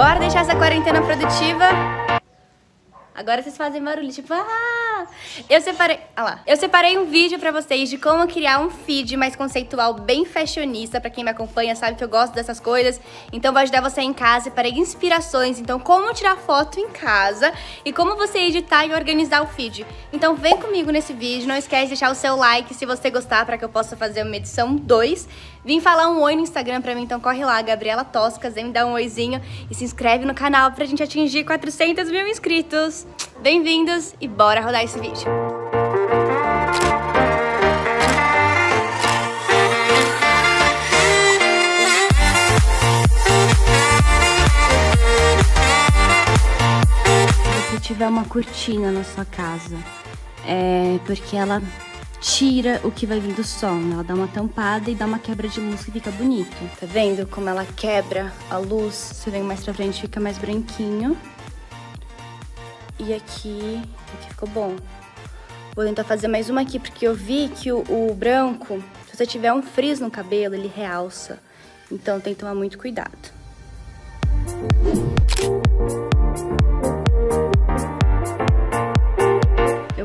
Bora deixar essa quarentena produtiva? Agora vocês fazem barulho, tipo, ah! Eu separei, ah lá. Eu separei um vídeo pra vocês de como criar um feed mais conceitual, bem fashionista. Pra quem me acompanha sabe que eu gosto dessas coisas. Então vou ajudar você em casa. Separei inspirações, então como tirar foto em casa e como você editar e organizar o feed. Então vem comigo nesse vídeo. Não esquece de deixar o seu like se você gostar pra que eu possa fazer uma edição 2. Vim falar um oi no Instagram pra mim, então corre lá, Gabriela Toscas, vem me dar um oizinho e se inscreve no canal pra gente atingir 400 mil inscritos. Bem-vindos e bora rodar esse vídeo. Tiver uma cortina na sua casa, é porque ela tira o que vai vir do sol, né? Ela dá uma tampada e dá uma quebra de luz que fica bonito. Tá vendo como ela quebra a luz? Você vem mais pra frente, fica mais branquinho. E aqui, aqui ficou bom. Vou tentar fazer mais uma aqui, porque eu vi que o, o branco, se você tiver um frizz no cabelo, ele realça. Então tem que tomar muito cuidado.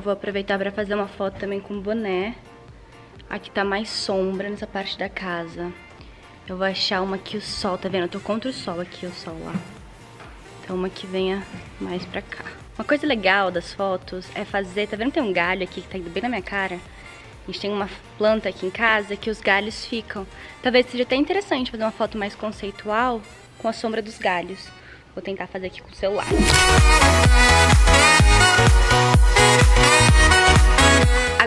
Vou aproveitar para fazer uma foto também com boné. Aqui tá mais sombra nessa parte da casa. Eu vou achar uma que o sol, tá vendo? Eu tô contra o sol aqui, o sol lá. Então uma que venha mais pra cá. Uma coisa legal das fotos é fazer, tá vendo tem um galho aqui que tá indo bem na minha cara? A gente tem uma planta aqui em casa que os galhos ficam. Talvez seja até interessante fazer uma foto mais conceitual com a sombra dos galhos. Vou tentar fazer aqui com o celular. Música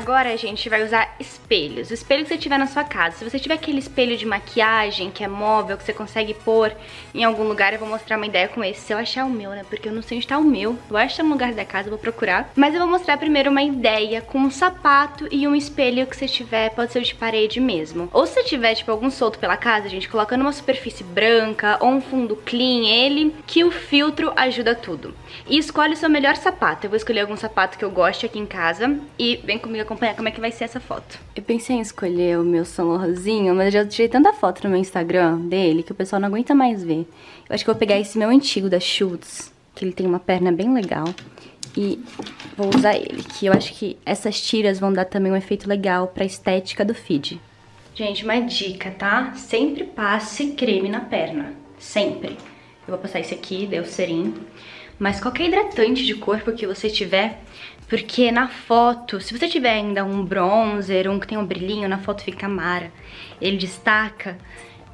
Agora a gente vai usar espelhos. O espelho que você tiver na sua casa. Se você tiver aquele espelho de maquiagem que é móvel, que você consegue pôr em algum lugar, eu vou mostrar uma ideia com esse. Se eu achar o meu, né? Porque eu não sei onde tá o meu. Eu acho que tá no lugar da casa, eu vou procurar. Mas eu vou mostrar primeiro uma ideia com um sapato e um espelho que você tiver, pode ser de parede mesmo. Ou se você tiver, tipo, algum solto pela casa, gente, coloca numa superfície branca ou um fundo clean ele, que o filtro ajuda tudo. E escolhe o seu melhor sapato. Eu vou escolher algum sapato que eu goste aqui em casa e vem comigo acompanhar acompanhar como é que vai ser essa foto. Eu pensei em escolher o meu Saint mas eu já tirei tanta foto no meu Instagram dele que o pessoal não aguenta mais ver. Eu acho que eu vou pegar esse meu antigo da Schultz, que ele tem uma perna bem legal, e vou usar ele, que eu acho que essas tiras vão dar também um efeito legal pra estética do feed. Gente, uma dica, tá? Sempre passe creme na perna, sempre. Eu vou passar esse aqui, deu serim. Mas qualquer hidratante de corpo que você tiver, porque na foto, se você tiver ainda um bronzer, um que tem um brilhinho, na foto fica mara. Ele destaca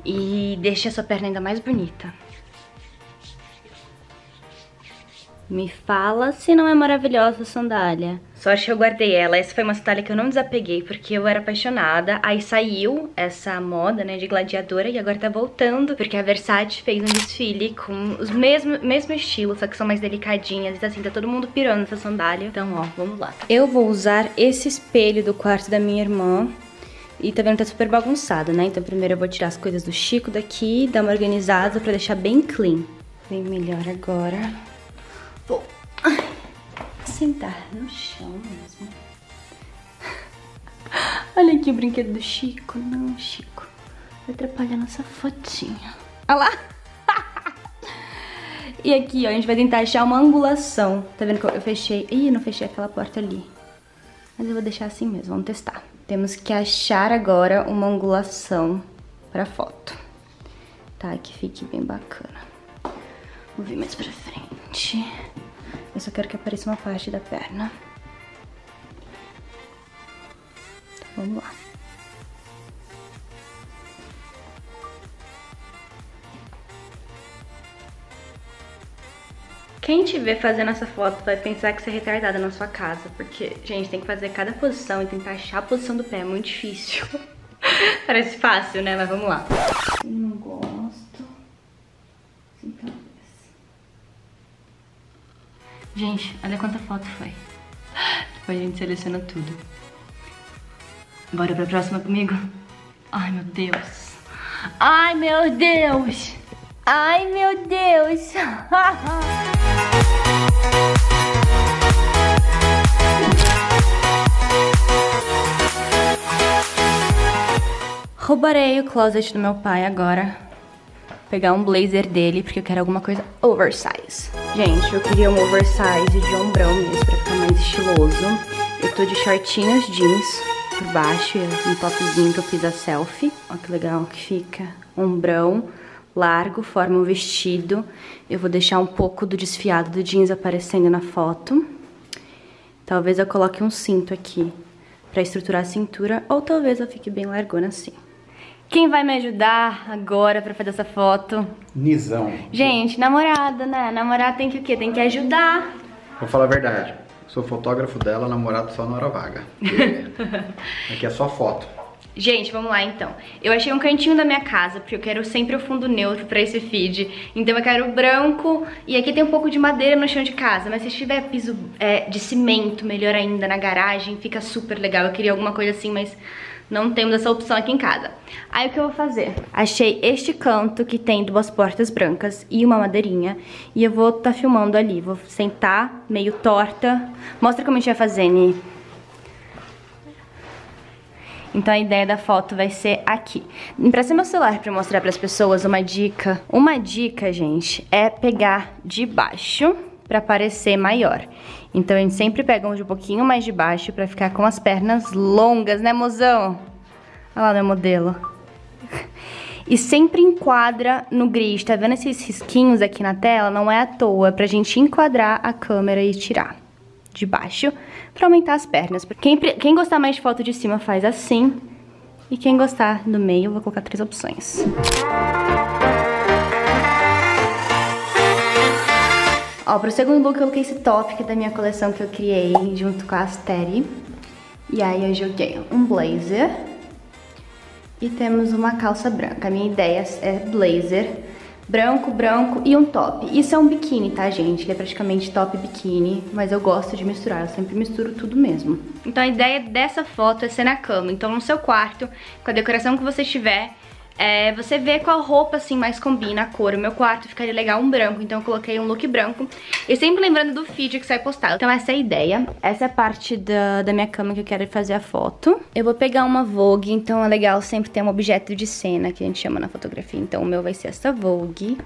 e deixa a sua perna ainda mais bonita. Me fala se não é maravilhosa a sandália. Sorte que eu guardei ela. Essa foi uma sandália que eu não desapeguei porque eu era apaixonada. Aí saiu essa moda, né, de gladiadora e agora tá voltando porque a Versace fez um desfile com os mesmos mesmo estilo, só que são mais delicadinhas. E assim, tá todo mundo pirando essa sandália. Então, ó, vamos lá. Eu vou usar esse espelho do quarto da minha irmã. E tá vendo, tá super bagunçado, né? Então primeiro eu vou tirar as coisas do Chico daqui, dar uma organizada pra deixar bem clean. Bem melhor agora. Vou sentar no chão mesmo. Olha aqui o brinquedo do Chico. Não, Chico. Vai atrapalhar nossa fotinha. Olha lá. e aqui, ó, a gente vai tentar achar uma angulação. Tá vendo que eu fechei? Ih, não fechei aquela porta ali. Mas eu vou deixar assim mesmo, vamos testar. Temos que achar agora uma angulação pra foto. Tá, que fique bem bacana. Vou vir mais pra frente. Eu só quero que apareça uma parte da perna. Então, vamos lá. Quem te vê fazendo essa foto vai pensar que você é retardada na sua casa, porque, gente, tem que fazer cada posição e tentar achar a posição do pé, é muito difícil. Parece fácil, né? Mas vamos lá. Não gosto. Então... Gente, olha quanta foto foi. Depois a gente seleciona tudo. Bora pra próxima comigo? Ai, meu Deus. Ai, meu Deus. Ai, meu Deus. Roubarei o closet do meu pai agora. Pegar um blazer dele, porque eu quero alguma coisa oversize. Gente, eu queria um oversize de ombrão mesmo, pra ficar mais estiloso. Eu tô de shortinhos jeans por baixo, um topzinho que eu fiz a selfie. Olha que legal que fica. Ombrão largo, forma um vestido. Eu vou deixar um pouco do desfiado do jeans aparecendo na foto. Talvez eu coloque um cinto aqui pra estruturar a cintura, ou talvez eu fique bem largona assim. Quem vai me ajudar agora pra fazer essa foto? Nizão. Gente, namorada, né? Namorada tem que o quê? Tem que ajudar. Vou falar a verdade. Sou fotógrafo dela, namorado só na hora vaga. Aqui é só foto. Gente, vamos lá então. Eu achei um cantinho da minha casa, porque eu quero sempre o fundo neutro pra esse feed. Então eu quero branco, e aqui tem um pouco de madeira no chão de casa, mas se tiver piso é, de cimento, melhor ainda, na garagem, fica super legal. Eu queria alguma coisa assim, mas não temos essa opção aqui em casa. Aí o que eu vou fazer? Achei este canto que tem duas portas brancas e uma madeirinha. E eu vou estar tá filmando ali. Vou sentar meio torta. Mostra como a gente vai fazer, Ni. Então a ideia da foto vai ser aqui. Empresta meu celular pra mostrar pras pessoas uma dica. Uma dica, gente, é pegar de baixo pra parecer maior. Então a gente sempre pega um de um pouquinho mais de baixo pra ficar com as pernas longas, né, mozão? Olha lá meu modelo. E sempre enquadra no grid, tá vendo esses risquinhos aqui na tela? Não é à toa, é pra gente enquadrar a câmera e tirar de baixo para aumentar as pernas. Quem, quem gostar mais de foto de cima faz assim. E quem gostar do meio, vou colocar três opções. Ó, pro segundo look eu coloquei esse top que é da minha coleção que eu criei junto com a Asteri. E aí eu joguei um blazer e temos uma calça branca. A minha ideia é blazer branco, branco e um top. Isso é um biquíni, tá, gente? Ele é praticamente top biquíni, mas eu gosto de misturar, eu sempre misturo tudo mesmo. Então a ideia dessa foto é ser na cama, então no seu quarto, com a decoração que você tiver, é, você vê qual roupa assim mais combina a cor. O meu quarto ficaria legal um branco, então eu coloquei um look branco. E sempre lembrando do feed que sai postado. Então essa é a ideia. Essa é a parte da, da minha cama que eu quero fazer a foto. Eu vou pegar uma Vogue, então é legal sempre ter um objeto de cena, que a gente chama na fotografia. Então o meu vai ser essa Vogue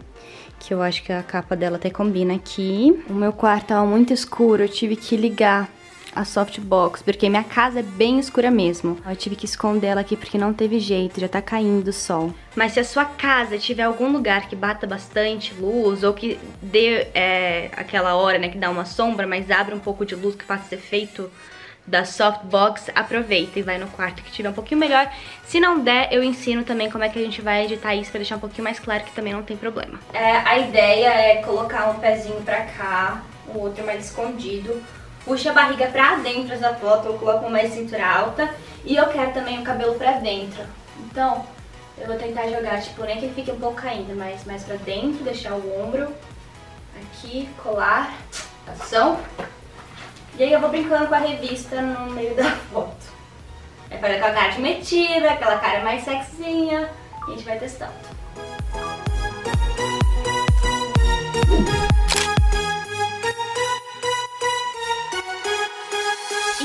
que eu acho que a capa dela até combina aqui. O meu quarto tava muito escuro, eu tive que ligar a softbox, porque minha casa é bem escura mesmo. Eu tive que esconder ela aqui porque não teve jeito, já tá caindo o sol. Mas se a sua casa tiver algum lugar que bata bastante luz, ou que dê é, aquela hora, né, que dá uma sombra, mas abre um pouco de luz que faça esse efeito da softbox, aproveita e vai no quarto que tiver um pouquinho melhor. Se não der, eu ensino também como é que a gente vai editar isso pra deixar um pouquinho mais claro que também não tem problema. É, a ideia é colocar um pezinho pra cá, o outro mais escondido, puxa a barriga pra dentro dessa foto, eu coloco mais cintura alta e eu quero também o cabelo pra dentro. Então, eu vou tentar jogar, tipo, nem que fique um pouco caindo, mas mais pra dentro, deixar o ombro aqui, colar, ação. E aí eu vou brincando com a revista no meio da foto. É fazer aquela cara de metida, aquela cara mais sexinha, e a gente vai testando.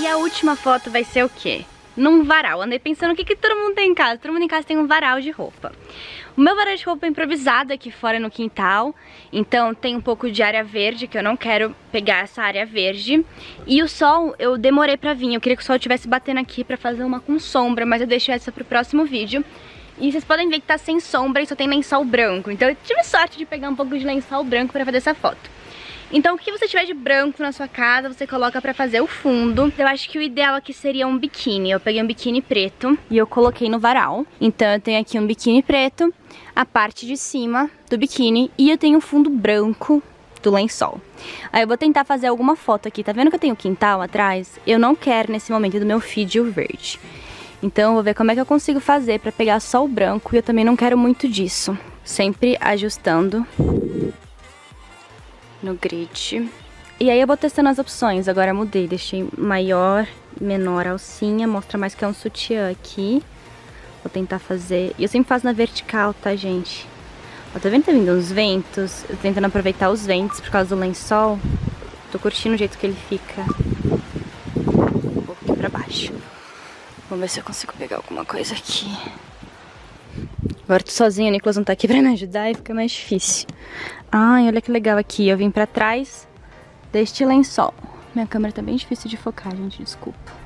E a última foto vai ser o quê? Num varal. Andei pensando o que, que todo mundo tem em casa. Todo mundo em casa tem um varal de roupa. O meu varal de roupa é improvisado aqui fora no quintal. Então tem um pouco de área verde, que eu não quero pegar essa área verde. E o sol eu demorei pra vir. Eu queria que o sol estivesse batendo aqui pra fazer uma com sombra, mas eu deixo essa pro próximo vídeo. E vocês podem ver que tá sem sombra e só tem lençol branco. Então eu tive sorte de pegar um pouco de lençol branco pra fazer essa foto. Então o que você tiver de branco na sua casa, você coloca pra fazer o fundo. Eu acho que o ideal aqui seria um biquíni. Eu peguei um biquíni preto e eu coloquei no varal. Então eu tenho aqui um biquíni preto, a parte de cima do biquíni e eu tenho um fundo branco do lençol. Aí eu vou tentar fazer alguma foto aqui. Tá vendo que eu tenho quintal atrás? Eu não quero nesse momento do meu feed o verde. Então eu vou ver como é que eu consigo fazer pra pegar só o branco e eu também não quero muito disso. Sempre ajustando no grid. E aí eu vou testando as opções, agora mudei, deixei maior, menor alcinha, mostra mais que é um sutiã aqui. Vou tentar fazer, e eu sempre faço na vertical, tá gente? Ó, tá vendo tá vindo uns ventos? Eu tô tentando aproveitar os ventos por causa do lençol. Tô curtindo o jeito que ele fica. Um pouco aqui pra baixo. Vamos ver se eu consigo pegar alguma coisa aqui. Agora tô sozinha, o Nicolas não tá aqui pra me ajudar e fica mais difícil. Ai, olha que legal aqui, eu vim pra trás deste lençol. Minha câmera tá bem difícil de focar, gente, desculpa.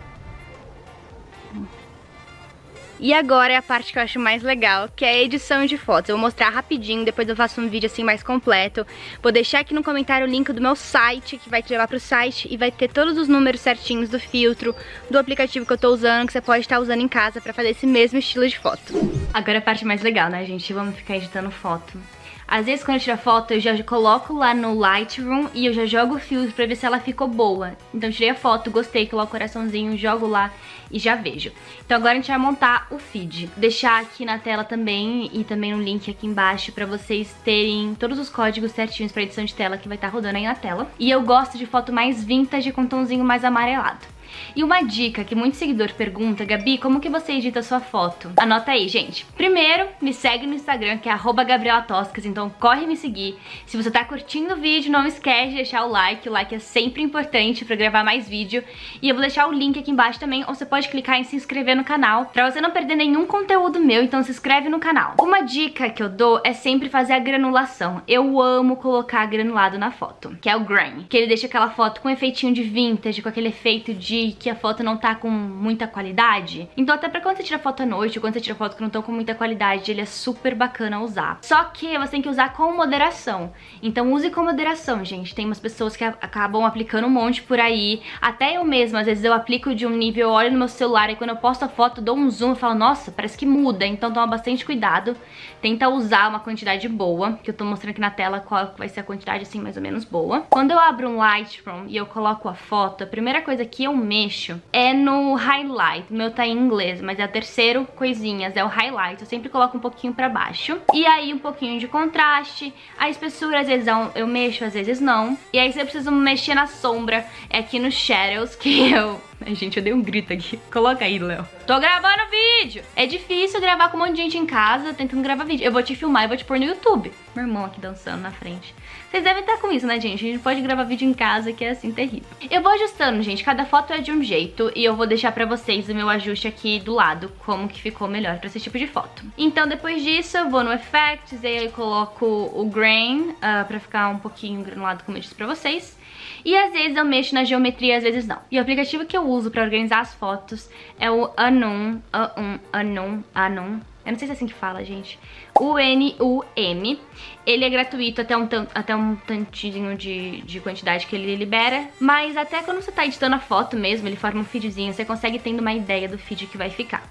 E agora é a parte que eu acho mais legal, que é a edição de fotos. Eu vou mostrar rapidinho, depois eu faço um vídeo assim mais completo. Vou deixar aqui no comentário o link do meu site, que vai te levar pro site e vai ter todos os números certinhos do filtro, do aplicativo que eu tô usando, que você pode estar usando em casa pra fazer esse mesmo estilo de foto. Agora é a parte mais legal, né, gente? Vamos ficar editando foto. Às vezes quando eu tiro a foto eu já coloco lá no Lightroom e eu já jogo o filtro pra ver se ela ficou boa. Então tirei a foto, gostei, coloco o coraçãozinho, jogo lá e já vejo. Então agora a gente vai montar o feed. Deixar aqui na tela também e também no link aqui embaixo pra vocês terem todos os códigos certinhos pra edição de tela que vai estar tá rodando aí na tela. E eu gosto de foto mais vintage com tomzinho mais amarelado. E uma dica que muito seguidor pergunta, Gabi, como que você edita sua foto? Anota aí, gente. Primeiro, me segue no Instagram, que é @gabriela_toscas, então corre me seguir. Se você tá curtindo o vídeo, não esquece de deixar o like, o like é sempre importante pra gravar mais vídeo. E eu vou deixar o link aqui embaixo também, ou você pode clicar em se inscrever no canal, pra você não perder nenhum conteúdo meu, então se inscreve no canal. Uma dica que eu dou é sempre fazer a granulação. Eu amo colocar granulado na foto, que é o grain, que ele deixa aquela foto com efeitinho de vintage, com aquele efeito de que a foto não tá com muita qualidade. Então até pra quando você tira foto à noite ou quando você tira foto que não estão com muita qualidade, ele é super bacana usar. Só que você tem que usar com moderação. Então use com moderação, gente. Tem umas pessoas que acabam aplicando um monte por aí. Até eu mesma, às vezes eu aplico de um nível, olho no meu celular e quando eu posto a foto, dou um zoom e falo, nossa, parece que muda. Então toma bastante cuidado. Tenta usar uma quantidade boa, que eu tô mostrando aqui na tela qual vai ser a quantidade assim mais ou menos boa. Quando eu abro um Lightroom e eu coloco a foto, a primeira coisa que eu mexo é no highlight. O meu tá em inglês, mas é o terceiro coisinhas, é o highlight. Eu sempre coloco um pouquinho pra baixo. E aí um pouquinho de contraste. A espessura às vezes eu mexo, às vezes não. E aí você precisa mexer na sombra, é aqui no shadows, que eu Ai, gente, eu dei um grito aqui. Coloca aí, Léo. Tô gravando vídeo! É difícil gravar com um monte de gente em casa tentando gravar vídeo. Eu vou te filmar e vou te pôr no YouTube. Meu irmão aqui dançando na frente. Vocês devem estar com isso, né, gente? A gente pode gravar vídeo em casa que é assim, terrível. Eu vou ajustando, gente. Cada foto é de um jeito e eu vou deixar pra vocês o meu ajuste aqui do lado, como que ficou melhor pra esse tipo de foto. Então, depois disso, eu vou no Effects e aí eu coloco o Grain uh, pra ficar um pouquinho granulado, como eu disse pra vocês. E às vezes eu mexo na geometria, às vezes não. E o aplicativo que eu uso pra organizar as fotos é o Anum, Anum, Anum, Anum. Eu não sei se é assim que fala, gente. U-N-U-M. Ele é gratuito até um, até um tantinho de, de quantidade que ele libera. Mas até quando você tá editando a foto mesmo, ele forma um feedzinho, você consegue tendo uma ideia do feed que vai ficar.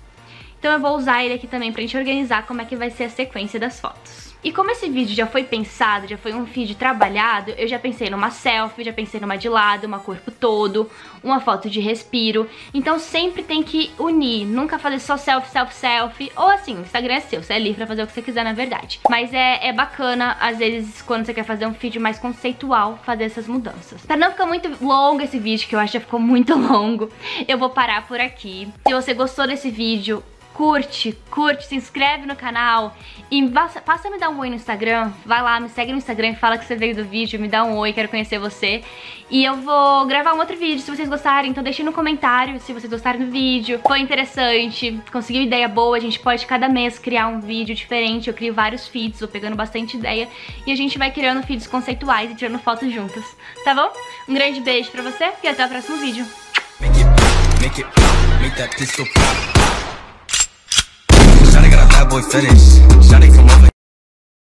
Então eu vou usar ele aqui também pra gente organizar como é que vai ser a sequência das fotos. E como esse vídeo já foi pensado, já foi um vídeo trabalhado, eu já pensei numa selfie, já pensei numa de lado, uma corpo todo, uma foto de respiro. Então sempre tem que unir, nunca fazer só selfie, selfie, selfie. Ou assim, o Instagram é seu, você é livre pra fazer o que você quiser na verdade. Mas é, é bacana, às vezes, quando você quer fazer um vídeo mais conceitual, fazer essas mudanças. Pra não ficar muito longo esse vídeo, que eu acho que já ficou muito longo, eu vou parar por aqui. Se você gostou desse vídeo, curte, curte, se inscreve no canal e passa a me dar um oi no Instagram, vai lá, me segue no Instagram e fala que você veio do vídeo, me dá um oi, quero conhecer você. E eu vou gravar um outro vídeo se vocês gostarem, então deixe no comentário se vocês gostaram do vídeo, foi interessante, conseguiu ideia boa, a gente pode cada mês criar um vídeo diferente, eu crio vários feeds, vou pegando bastante ideia. E a gente vai criando feeds conceituais e tirando fotos juntas, tá bom? Um grande beijo pra você e até o próximo vídeo. Make it, make it, make bad boy fetish. Shawty come over.